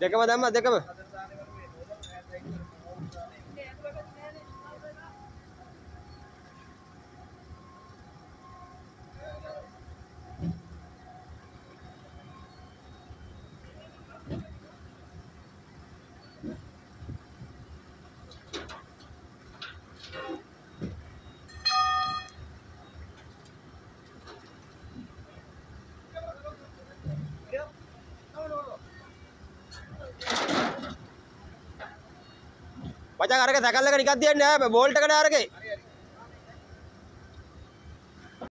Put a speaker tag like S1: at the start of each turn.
S1: දෙකම දැම්ම දෙකම. මචං අරක සැකල්ලක නිකන් තියන්නේ ඈ බෝල්ට් එකට අරකේ